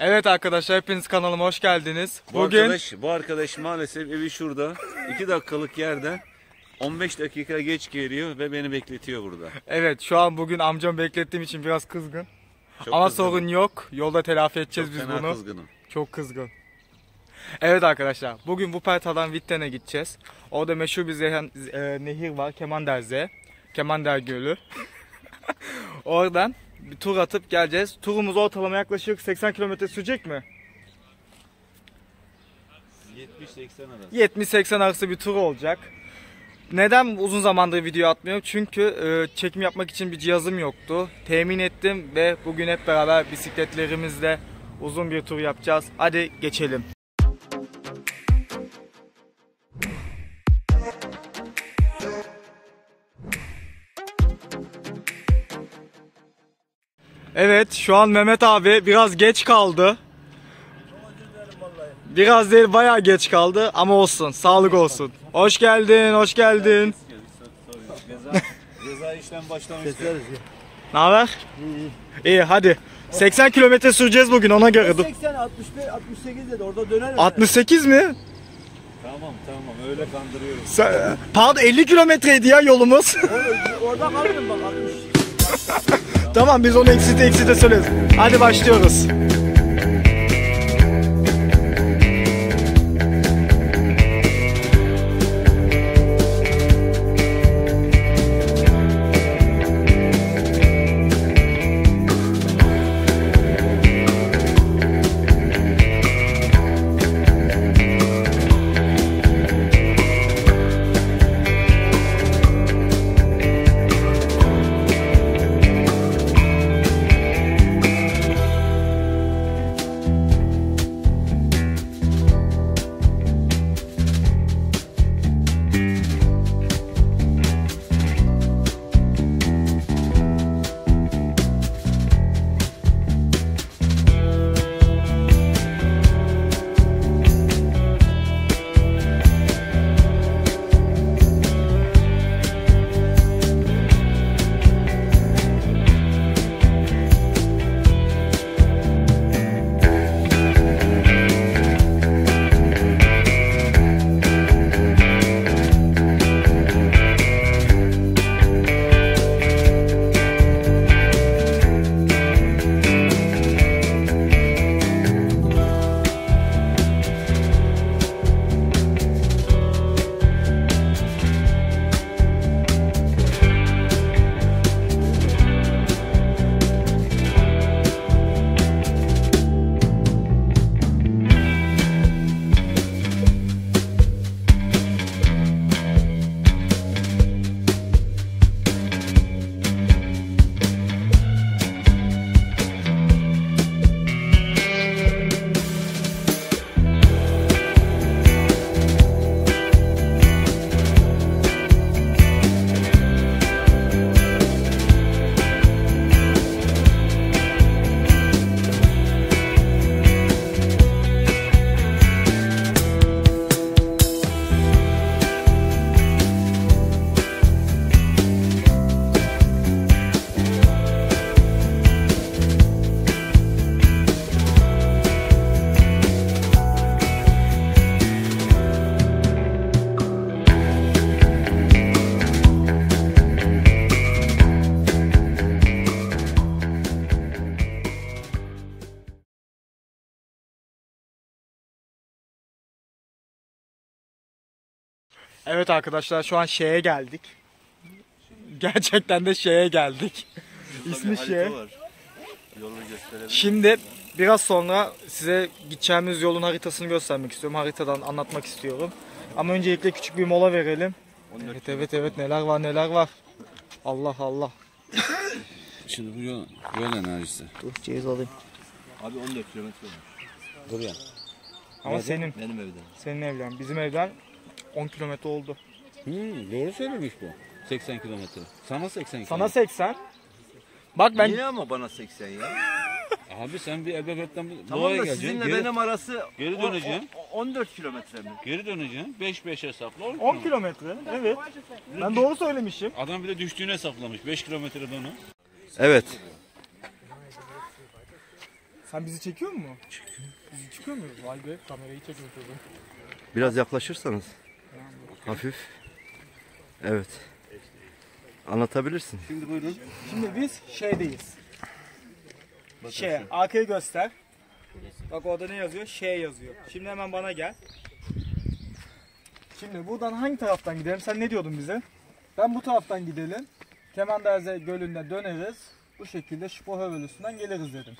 Evet arkadaşlar hepiniz kanalıma hoş geldiniz. Bu Bugün arkadaş, bu arkadaş maalesef evi şurada. 2 dakikalık yerden 15 dakika geç geliyor ve beni bekletiyor burada. evet şu an bugün amcamı beklettiğim için biraz kızgın. Çok Ama kızgınım. sorun yok. Yolda telafi edeceğiz Çok biz fena bunu. kızgınım. Çok kızgın. Evet arkadaşlar bugün Wuppertal'dan Witten'e gideceğiz. Orada meşhur bir zehen- e, nehir var Kemanderze. Kemander Gölü. Oradan bir tur atıp geleceğiz. Turumuz ortalama yaklaşık 80 kilometre sürecek mi? 70-80 arası. 70-80 arası bir tur olacak. Neden uzun zamandır video atmıyorum? Çünkü e, çekim yapmak için bir cihazım yoktu. Temin ettim ve bugün hep beraber bisikletlerimizle uzun bir tur yapacağız. Hadi geçelim. Evet şu an Mehmet abi biraz geç kaldı. Biraz değil bayağı geç kaldı ama olsun. Sağlık olsun. Hoş geldin, hoş geldin. Ceza, işlem başlamış. Ne haber? İyi hadi. 80 kilometre süreceğiz bugün ona göre. Dur. 80 65 68 dedi orada döner. 68 mi? Tamam tamam öyle kandırıyorum. Sen- Pardon 50 kilometreydi ya yolumuz. Orada kalırım bak 60. tamam biz onu eksite eksite söyleriz. Hadi başlıyoruz. Evet arkadaşlar şu an şeye geldik. Gerçekten de şeye geldik. İsmi şey. Şimdi biraz sonra size gideceğimiz yolun haritasını göstermek istiyorum. Haritadan anlatmak istiyorum. Ama öncelikle küçük bir mola verelim. Evet evet evet neler var neler var. Allah Allah. Şimdi bu yol, yol enerjisi. Dur ceyiz alayım. Abi 14 kilometre olmuş. Dur ya. Ama senin, Benim evden. senin evden. Bizim evden 10 kilometre oldu. Hmm, doğru söylemiş bu. 80 kilometre. Sana 80 Sana 80. Bak ben Niye ama bana 80 ya? Abi sen bir ebevetten bir Tamam doğaya da geleceksin. sizinle Geri, benim arası geri o- döneceğim. o- o- 14 kilometre mi? geri döneceksin. 5 5 hesapla. 10 10 kilometre. Evet. Ben doğru söylemişim. Adam bir de düştüğünü hesaplamış. 5 kilometreden o. Evet. Sen bizi çekiyor musun? Çekiyor. Bizi çıkıyor muyuz? Vay be kamerayı çekiyoruz o zaman. Biraz yaklaşırsanız. Hafif. Evet. Anlatabilirsin. Şimdi buyurun. Şimdi biz şeydeyiz. Şey, arkayı göster. Bak orada ne yazıyor? Şey yazıyor. Şimdi hemen bana gel. Şimdi buradan hangi taraftan gidelim? Sen ne diyordun bize? Ben bu taraftan gidelim. Kemanderze Gölü'nde döneriz. Bu şekilde Şipohövel üstünden geliriz dedim.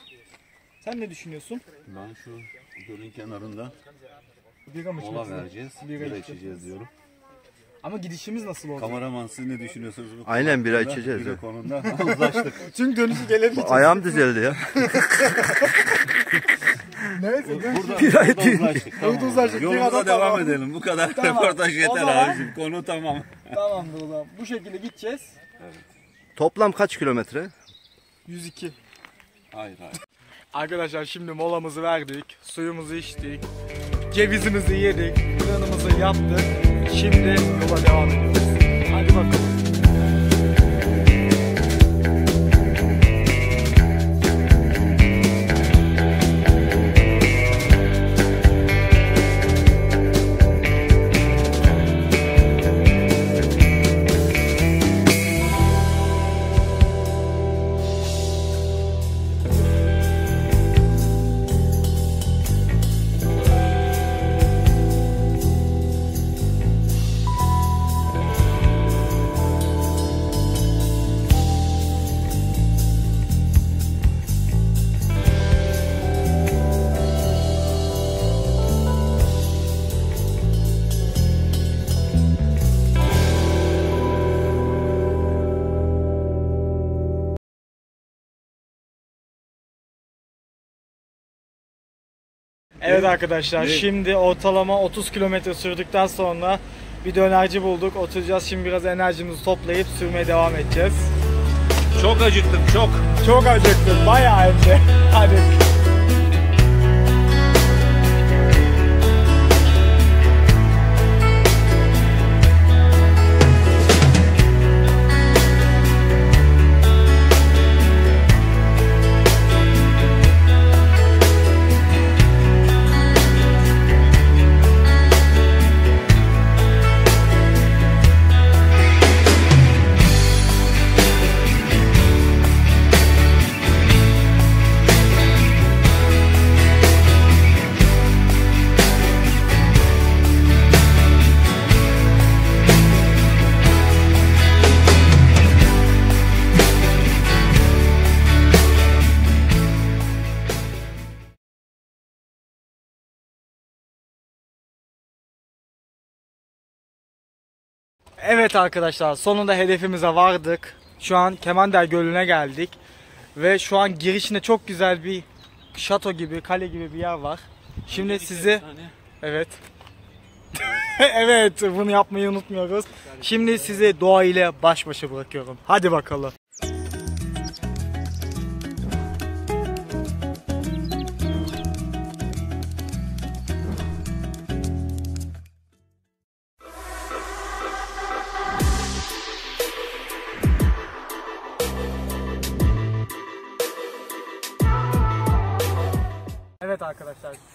Sen ne düşünüyorsun? Ben şu gölün kenarında Bira mı mola içmek vereceğiz. Bira Bira içeceğiz. içeceğiz diyorum. Ama gidişimiz nasıl olacak? Kameraman siz ne düşünüyorsunuz bu Aynen, bira içeceğiz Bira konunda uzlaştık. Çünkü dönüşü gelebiliriz. Ayağım düzeldi ya. Neyse. Burada, burada uzlaştık. Tamam. uzlaştık. Yolumuza devam tamam. edelim. Bu kadar Tamam. reportaj O yeter abicim. Konu tamam. Tamamdır o zaman. Bu şekilde gideceğiz. Toplam kaç kilometre? 102. Hayır hayır. Arkadaşlar şimdi molamızı verdik, suyumuzu içtik, cevizimizi yedik, planımızı yaptık. Şimdi yola devam ediyoruz. Hadi bakalım. Evet arkadaşlar şimdi ortalama 30 kilometre sürdükten sonra bir dönerci bulduk. Oturacağız şimdi biraz enerjimizi toplayıp sürmeye devam edeceğiz. Çok acıktım çok. Çok acıktım bayağı hem de. Evet arkadaşlar sonunda hedefimize vardık. Şu an Kemander Gölü'ne geldik. Ve şu an girişinde çok güzel bir şato gibi, kale gibi bir yer var. Şimdi sizi Evet. evet, bunu yapmayı unutmuyoruz. Şimdi sizi doğa ile baş başa bırakıyorum. Hadi bakalım.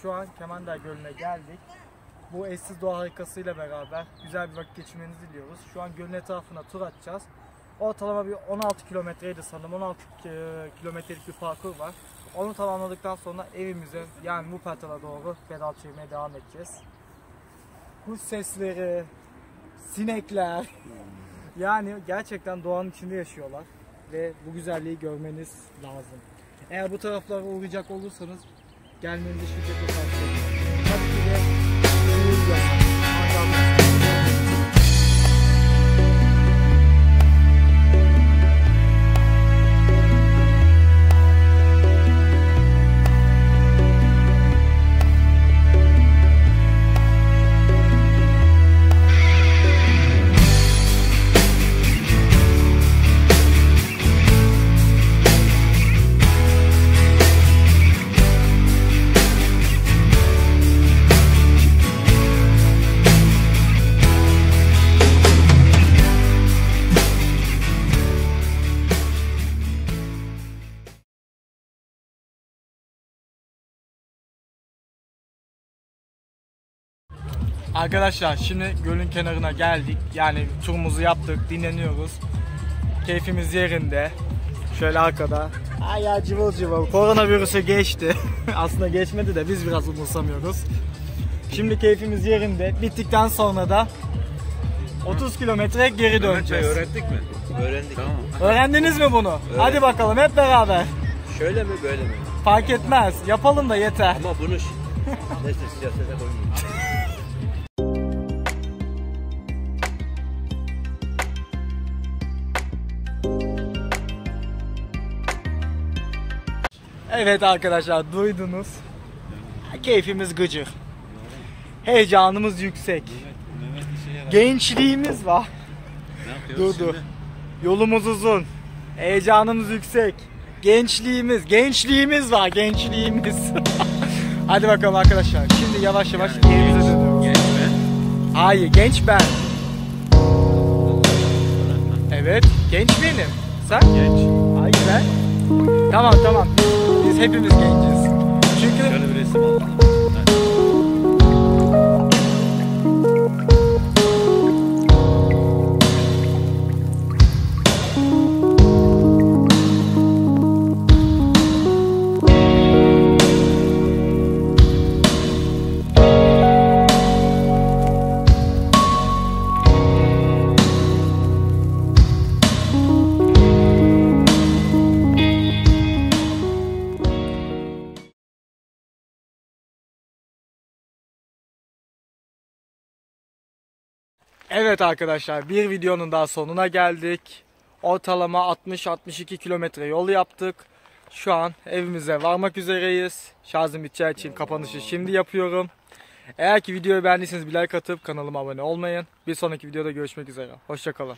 Şu an Kemander Gölü'ne geldik. Bu eşsiz doğa harikasıyla beraber güzel bir vakit geçirmenizi diliyoruz. Şu an gölün etrafına tur atacağız. Ortalama bir 16 kilometreydi sanırım. 16 ki- kilometrelik bir parkur var. Onu tamamladıktan sonra evimize yani Wuppertal'a doğru pedal çevirmeye devam edeceğiz. Kuş sesleri, sinekler. Yani gerçekten doğanın içinde yaşıyorlar. Ve bu güzelliği görmeniz lazım. Eğer bu taraflara uğrayacak olursanız gelmenizi şiddetle tavsiye ederim. Tabii ki de Arkadaşlar şimdi gölün kenarına geldik. Yani turumuzu yaptık, dinleniyoruz. Keyfimiz yerinde. Şöyle arkada. Ay ya cıvıl cıvıl. Koronavirüsü geçti. Aslında geçmedi de biz biraz umursamıyoruz. Şimdi keyfimiz yerinde. Bittikten sonra da 30 kilometre geri döneceğiz. öğrettik mi? Öğrendik. Tamam. Öğrendiniz mi bunu? Hadi bakalım hep beraber. Şöyle mi böyle mi? Fark etmez. Yapalım da yeter. Ama bunu neyse siyasete koymayayım. Evet arkadaşlar duydunuz. Keyfimiz gıcır. Heyecanımız yüksek. Gençliğimiz var. Dur dur. Yolumuz uzun. Heyecanımız yüksek. Gençliğimiz, gençliğimiz var, gençliğimiz. Hadi bakalım arkadaşlar. Şimdi yavaş yavaş yerimize dönüyoruz. Genç be. Hayır, genç ben. Evet, genç benim. Sen? Genç. Hayır ben. Tamam tamam. Hepimiz genciz. Çünkü Şöyle bir. Evet arkadaşlar bir videonun daha sonuna geldik. Ortalama 60-62 kilometre yol yaptık. Şu an evimize varmak üzereyiz. Şarjım biteceği için kapanışı şimdi yapıyorum. Eğer ki videoyu beğendiyseniz bir like atıp kanalıma abone olmayın. Bir sonraki videoda görüşmek üzere. Hoşçakalın.